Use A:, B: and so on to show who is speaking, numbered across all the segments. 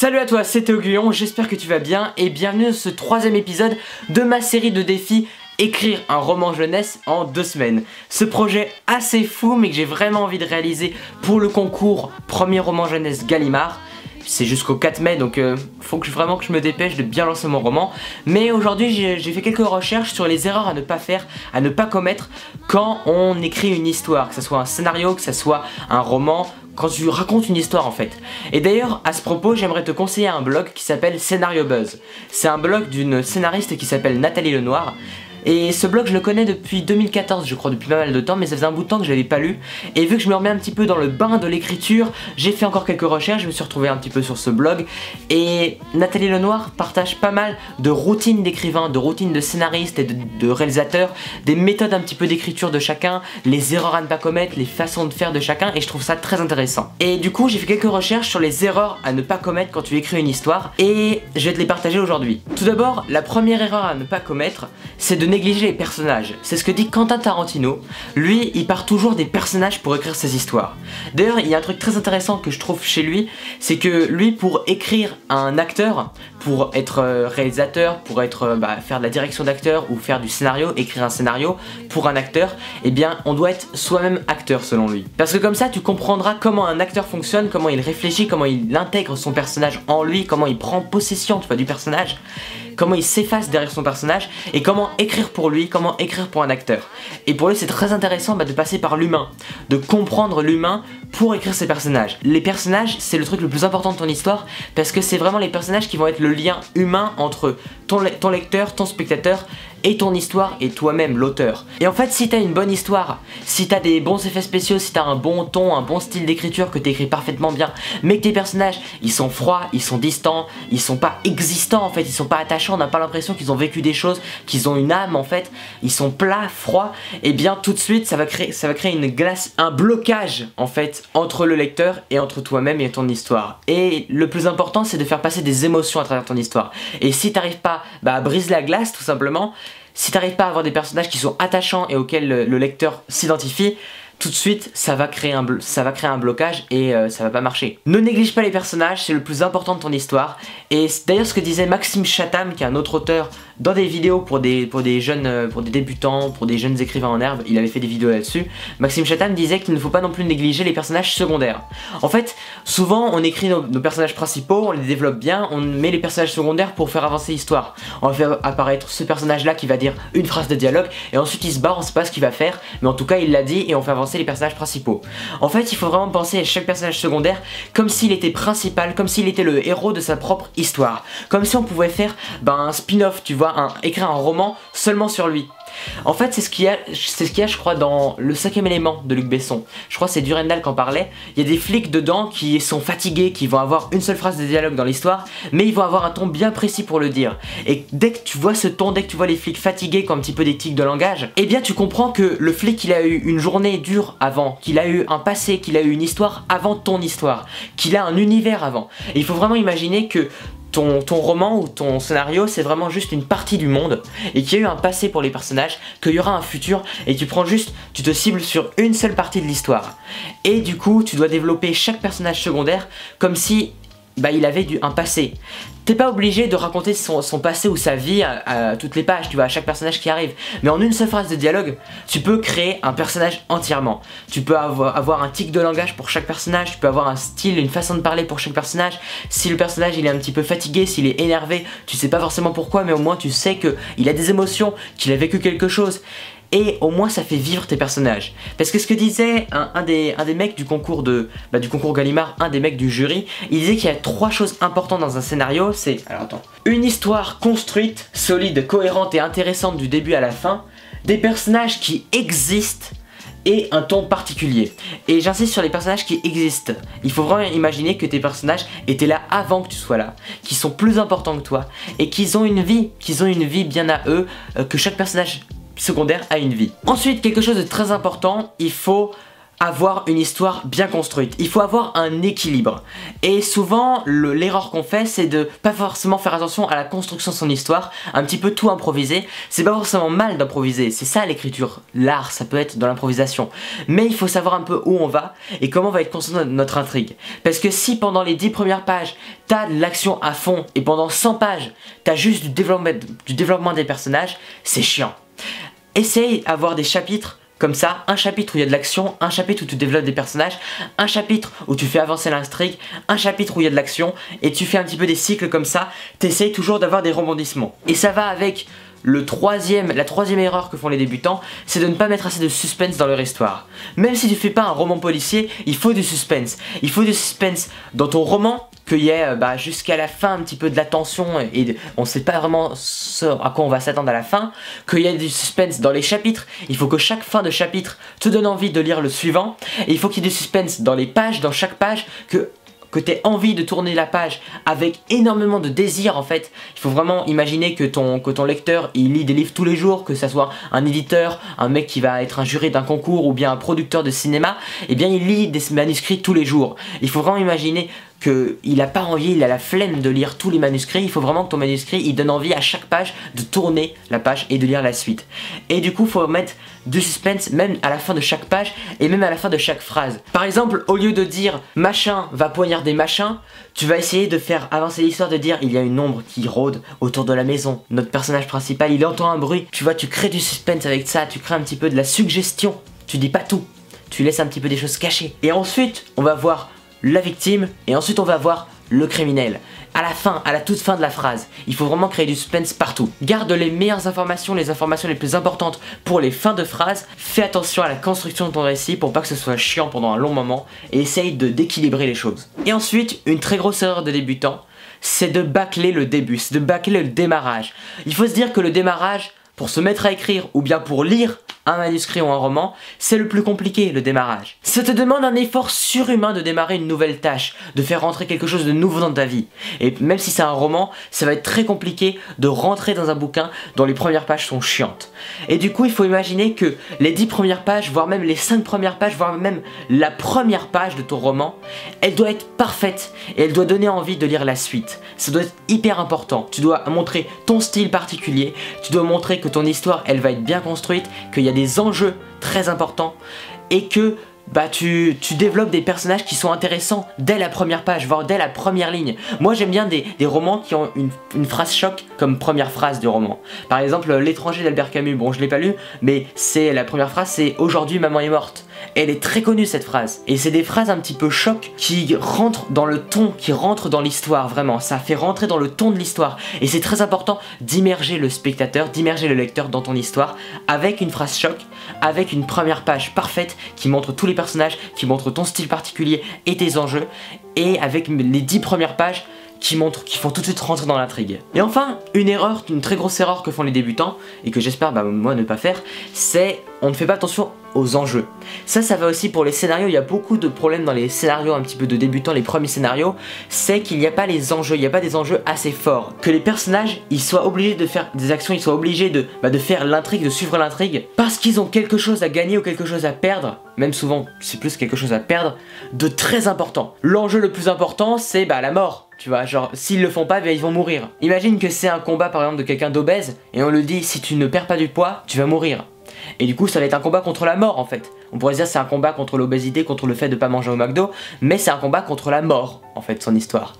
A: Salut à toi, c'est Théo j'espère que tu vas bien et bienvenue dans ce troisième épisode de ma série de défis écrire un roman jeunesse en deux semaines. Ce projet assez fou mais que j'ai vraiment envie de réaliser pour le concours premier roman jeunesse Gallimard. C'est jusqu'au 4 mai donc euh, faut vraiment que je me dépêche de bien lancer mon roman. Mais aujourd'hui j'ai fait quelques recherches sur les erreurs à ne pas faire, à ne pas commettre quand on écrit une histoire, que ce soit un scénario, que ce soit un roman quand tu racontes une histoire en fait. Et d'ailleurs, à ce propos, j'aimerais te conseiller un blog qui s'appelle Scénario Buzz. C'est un blog d'une scénariste qui s'appelle Nathalie Lenoir. Et ce blog je le connais depuis 2014 je crois depuis pas mal de temps mais ça faisait un bout de temps que je l'avais pas lu. Et vu que je me remets un petit peu dans le bain de l'écriture j'ai fait encore quelques recherches je me suis retrouvé un petit peu sur ce blog. Et Nathalie Lenoir partage pas mal de routines d'écrivains, de routines de scénaristes et de, de réalisateurs des méthodes un petit peu d'écriture de chacun les erreurs à ne pas commettre, les façons de faire de chacun et je trouve ça très intéressant. Et du coup j'ai fait quelques recherches sur les erreurs à ne pas commettre quand tu écris une histoire et je vais te les partager aujourd'hui. Tout d'abord la première erreur à ne pas commettre c'est de négliger les personnages. C'est ce que dit Quentin Tarantino. Lui, il part toujours des personnages pour écrire ses histoires. D'ailleurs, il y a un truc très intéressant que je trouve chez lui, c'est que lui, pour écrire un acteur, pour être euh, réalisateur, pour être euh, bah, faire de la direction d'acteur ou faire du scénario, écrire un scénario pour un acteur, eh bien, on doit être soi-même acteur selon lui. Parce que comme ça, tu comprendras comment un acteur fonctionne, comment il réfléchit, comment il intègre son personnage en lui, comment il prend possession tu vois, du personnage comment il s'efface derrière son personnage et comment écrire pour lui, comment écrire pour un acteur. Et pour lui c'est très intéressant bah, de passer par l'humain, de comprendre l'humain pour écrire ses personnages. Les personnages c'est le truc le plus important de ton histoire parce que c'est vraiment les personnages qui vont être le lien humain entre ton, ton lecteur, ton spectateur et ton histoire et toi-même l'auteur. Et en fait si t'as une bonne histoire, si t'as des bons effets spéciaux, si t'as un bon ton, un bon style d'écriture que t'écris parfaitement bien, mais que tes personnages ils sont froids, ils sont distants, ils sont pas existants en fait, ils sont pas attachants, on n'a pas l'impression qu'ils ont vécu des choses, qu'ils ont une âme en fait, ils sont plats, froids, et bien tout de suite ça va créer, ça va créer une glace, un blocage en fait entre le lecteur et entre toi-même et ton histoire. Et le plus important c'est de faire passer des émotions à travers ton histoire. Et si t'arrives pas bah, à briser la glace tout simplement, si t'arrives pas à avoir des personnages qui sont attachants et auxquels le, lecteur s'identifie, tout de suite ça va créer un, blocage et euh, ça va pas marcher. Ne néglige pas les personnages, c'est le plus important de ton histoire. Et d'ailleurs ce que disait Maxime Chatham, qui est un autre auteur dans des vidéos pour des, pour des jeunes, euh, pour des débutants, pour des jeunes écrivains en herbe, il avait fait des vidéos là-dessus, Maxime Chatham disait qu'il ne faut pas non plus négliger les personnages secondaires. En fait, souvent on écrit nos, personnages principaux, on les développe bien, on met les personnages secondaires pour faire avancer l'histoire. On va faire apparaître ce personnage-là qui va dire une phrase de dialogue, et ensuite il se barre, on sait pas ce qu'il va faire, mais en tout cas il l'a dit et on fait avancer les personnages principaux. En fait, il faut vraiment penser à chaque personnage secondaire comme s'il était principal, comme s'il était le héros de sa propre histoire. Comme si on pouvait faire ben, un spin-off, tu vois, écrire un roman seulement sur lui. En fait, c'est ce qu'il y a, c'est ce qu'il y a, je crois, dans le cinquième élément de Luc Besson. Je crois que c'est Durendal qui en parlait. Il y a des flics dedans qui sont fatigués, qui vont avoir une seule phrase de dialogue dans l'histoire, mais ils vont avoir un ton bien précis pour le dire. Et dès que tu vois ce ton, dès que tu vois les flics fatigués, comme un petit peu des tics de langage, eh bien tu comprends que le flic, il a eu une journée dure avant, qu'il a eu un passé, qu'il a eu une histoire avant ton histoire, qu'il a un univers avant. Et il faut vraiment imaginer que ton, roman ou ton scénario c'est vraiment juste une partie du monde et qu'il y a eu un passé pour les personnages, qu'il y aura un futur et tu prends juste, tu te cibles sur une seule partie de l'histoire. Et du coup tu dois développer chaque personnage secondaire comme si bah, il avait du, un passé. T'es pas obligé de raconter son, passé ou sa vie à, toutes les pages, tu vois, à chaque personnage qui arrive. Mais en une seule phrase de dialogue, tu peux créer un personnage entièrement. Tu peux avoir, un tic de langage pour chaque personnage, tu peux avoir un style, une façon de parler pour chaque personnage. Si le personnage est un petit peu fatigué, s'il est énervé, tu sais pas forcément pourquoi, mais au moins tu sais qu'il a des émotions, qu'il a vécu quelque chose et au moins ça fait vivre tes personnages. Parce que ce que disait un, des, mecs du concours de bah, du concours Gallimard, un des mecs du jury, il disait qu'il y a trois choses importantes dans un scénario, c'est alors attends, une histoire construite, solide, cohérente et intéressante du début à la fin, des personnages qui existent et un ton particulier. Et j'insiste sur les personnages qui existent. Il faut vraiment imaginer que tes personnages étaient là avant que tu sois là, qui sont plus importants que toi et qu'ils ont une vie, qu'ils ont une vie bien à eux, euh, que chaque personnage secondaire a une vie. Ensuite, quelque chose de très important, il faut avoir une histoire bien construite. Il faut avoir un équilibre. Et souvent, l'erreur qu'on fait, c'est de pas forcément faire attention à la construction de son histoire, un petit peu tout improviser. C'est pas forcément mal d'improviser, c'est ça l'écriture. L'art, ça peut être dans l'improvisation. Mais il faut savoir un peu où on va et comment va être construite notre intrigue. Parce que si pendant les 10 premières pages, t'as de l'action à fond et pendant 100 pages, t'as juste du développement, du développement des personnages, c'est chiant. Essaye d'avoir des chapitres comme ça, un chapitre où il y a de l'action, un chapitre où tu développes des personnages, un chapitre où tu fais avancer l'intrigue, un chapitre où il y a de l'action, et tu fais un petit peu des cycles comme ça, t'essayes toujours d'avoir des rebondissements. Et ça va avec le troisième, la troisième erreur que font les débutants, c'est de ne pas mettre assez de suspense dans leur histoire. Même si tu fais pas un roman policier, il faut du suspense. Il faut du suspense dans ton roman, qu'il y ait euh, bah, jusqu'à la fin un petit peu de la tension et on sait pas vraiment à quoi on va s'attendre à la fin, qu'il y ait du suspense dans les chapitres, il faut que chaque fin de chapitre te donne envie de lire le suivant, et il faut qu'il y ait du suspense dans les pages, dans chaque page, que que tu aies envie de tourner la page avec énormément de désir en fait. Il faut vraiment imaginer que ton, que ton lecteur il lit des livres tous les jours, que ça soit un éditeur, un mec qui va être un jury d'un concours ou bien un producteur de cinéma, et eh bien il lit des manuscrits tous les jours. Il faut vraiment imaginer qu'il n'a pas envie, il a la flemme de lire tous les manuscrits, il faut vraiment que ton manuscrit il donne envie à chaque page de tourner la page et de lire la suite. Et du coup, faut mettre du suspense même à la fin de chaque page et même à la fin de chaque phrase. Par exemple, au lieu de dire machin va poignarder machin, tu vas essayer de faire avancer l'histoire de dire il y a une ombre qui rôde autour de la maison. Notre personnage principal, il entend un bruit. Tu vois, tu crées du suspense avec ça, tu crées un petit peu de la suggestion. Tu dis pas tout. Tu laisses un petit peu des choses cachées. Et ensuite, on va voir la victime, et ensuite on va voir le criminel. À la fin, à la toute fin de la phrase, il faut vraiment créer du suspense partout. Garde les meilleures informations, les informations les plus importantes pour les fins de phrase. Fais attention à la construction de ton récit pour pas que ce soit chiant pendant un long moment et essaye de d'équilibrer les choses. Et ensuite, une très grosse erreur de débutant, c'est de bâcler le début, c'est de bâcler le démarrage. Il faut se dire que le démarrage, pour se mettre à écrire ou bien pour lire un manuscrit ou un roman, c'est le plus compliqué, le démarrage. Ça te demande un effort surhumain de démarrer une nouvelle tâche, de faire rentrer quelque chose de nouveau dans ta vie. Et même si c'est un roman, ça va être très compliqué de rentrer dans un bouquin dont les premières pages sont chiantes. Et du coup, il faut imaginer que les dix premières pages, voire même les cinq premières pages, voire même la première page de ton roman, elle doit être parfaite et elle doit donner envie de lire la suite. Ça doit être hyper important. Tu dois montrer ton style particulier, tu dois montrer que ton histoire, elle va être bien construite, qu'il y a des des enjeux très importants et que bah tu, développes des personnages qui sont intéressants dès la première page, voire dès la première ligne. Moi j'aime bien des, romans qui ont une, une, phrase choc comme première phrase du roman. Par exemple L'étranger d'Albert Camus, bon je l'ai pas lu, mais c'est la première phrase c'est Aujourd'hui maman est morte. Elle est très connue cette phrase. Et c'est des phrases un petit peu choc qui rentrent dans le ton, qui rentrent dans l'histoire vraiment. Ça fait rentrer dans le ton de l'histoire. Et c'est très important d'immerger le spectateur, d'immerger le lecteur dans ton histoire avec une phrase choc, avec une première page parfaite qui montre tous les personnages, qui montre ton style particulier et tes enjeux. Et avec les dix premières pages qui montrent, qui font tout de suite rentrer dans l'intrigue. Et enfin, une erreur, une très grosse erreur que font les débutants, et que j'espère bah, moi ne pas faire, c'est on ne fait pas attention aux enjeux. Ça, ça va aussi pour les scénarios. Il y a beaucoup de problèmes dans les scénarios un petit peu de débutants, les premiers scénarios. C'est qu'il n'y a pas les enjeux, il n'y a pas des enjeux assez forts. Que les personnages, ils soient obligés de faire des actions, ils soient obligés de, bah, faire l'intrigue, de suivre l'intrigue, parce qu'ils ont quelque chose à gagner ou quelque chose à perdre. Même souvent, c'est plus quelque chose à perdre, de très important. L'enjeu le plus important, c'est bah, la mort. Tu vois, genre, s'ils le font pas, bah, ils vont mourir. Imagine que c'est un combat par exemple de quelqu'un d'obèse, et on le dit, si tu ne perds pas du poids, tu vas mourir. Et du coup, ça va être un combat contre la mort en fait. On pourrait dire c'est un combat contre l'obésité, contre le fait de pas manger au McDo, mais c'est un combat contre la mort en fait, son histoire.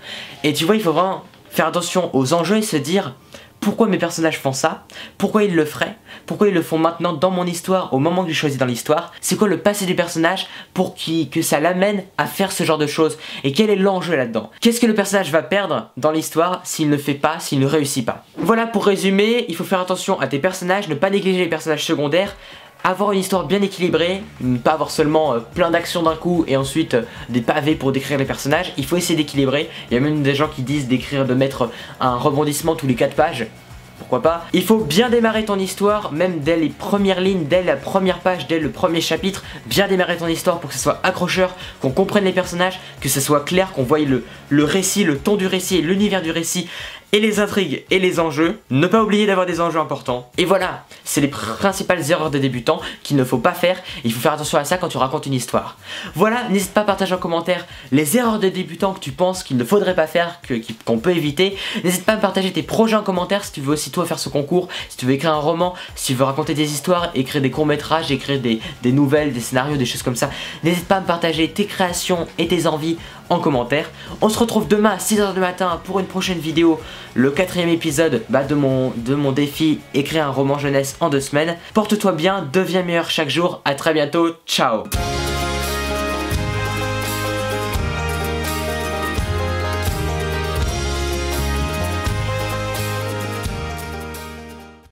A: Et tu vois, il faut vraiment faire attention aux enjeux et se dire pourquoi mes personnages font ça, pourquoi ils le feraient, pourquoi ils le font maintenant dans mon histoire, au moment que j'ai choisi dans l'histoire, c'est quoi le passé du personnage pour que ça l'amène à faire ce genre de choses, et quel est l'enjeu là-dedans? Qu'est-ce que le personnage va perdre dans l'histoire s'il ne fait pas, s'il ne réussit pas? Voilà pour résumer, il faut faire attention à tes personnages, ne pas négliger les personnages secondaires, avoir une histoire bien équilibrée, pas avoir seulement euh, plein d'actions d'un coup et ensuite euh, des pavés pour décrire les personnages, il faut essayer d'équilibrer. Il y a même des gens qui disent d'écrire, de mettre un rebondissement tous les 4 pages. Pourquoi pas? Il faut bien démarrer ton histoire, même dès les premières lignes, dès la première page, dès le premier chapitre, bien démarrer ton histoire pour que ce soit accrocheur, qu'on comprenne les personnages, que ce soit clair, qu'on voie le, récit, le ton du récit l'univers du récit et les intrigues et les enjeux. Ne pas oublier d'avoir des enjeux importants. Et voilà, c'est les principales erreurs des débutants qu'il ne faut pas faire. Il faut faire attention à ça quand tu racontes une histoire. Voilà, n'hésite pas à partager en commentaire les erreurs des débutants que tu penses qu'il ne faudrait pas faire, qu'on peut éviter. N'hésite pas à partager tes projets en commentaire si tu veux aussi toi faire ce concours, si tu veux écrire un roman, si tu veux raconter des histoires, écrire des courts-métrages, écrire des nouvelles, des scénarios, des choses comme ça. N'hésite pas à me partager tes créations et tes envies en commentaire. On se retrouve demain à 6h du matin pour une prochaine vidéo, le quatrième épisode bah, de, mon, de mon défi écrire un roman jeunesse en deux semaines. Porte-toi bien, deviens meilleur chaque jour, à très bientôt, ciao